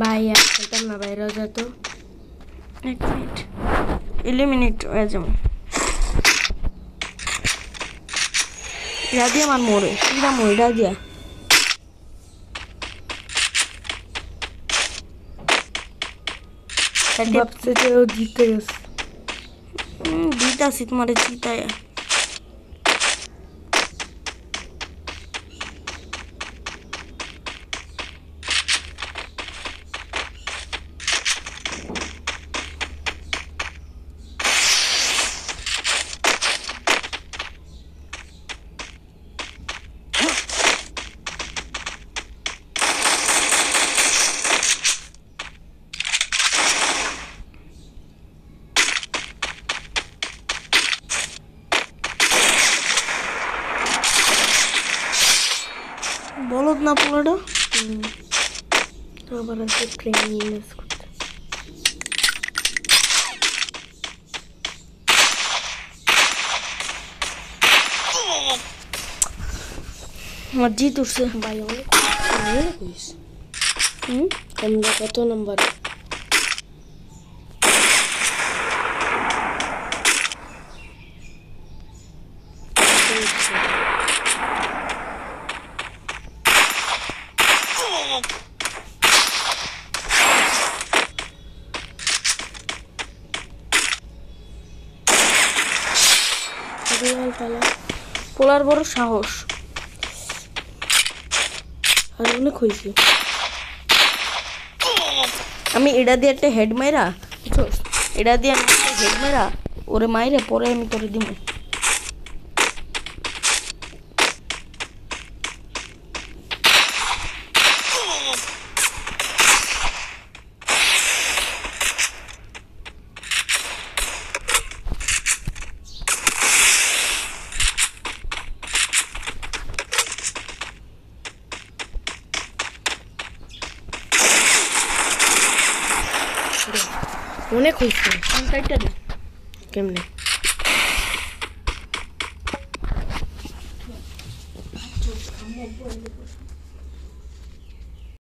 ভাই আর খেলতাম না বাইরেও যেত এক মিনিট এলিমিনেট হয়ে যাবো ইয়া দিয়ে আমার মোড়ে কিরা মইরা দিয়া ভাবছে যে ও জিতে গেছে দিতাছি তোমার চিতায় বলদ না পোলাটা আবার আছে ট্রেনিং ইউজ করতে আমার জিত উঠছে ভাই অনেক অনেক হয়েছে হুম আমরা কত নাম্বার পোলার বড় সাহস। আর অনেক হয়েছে। আমি এটা দিয়ে একটা হেড মাইরা এটা দিয়ে আমি হেড মাইরা, ওরে মাইরে পরে আমি তোরে দিব 그래. 원해코 있어. 살 때도. 겠네. 한번 보여드리고 싶어.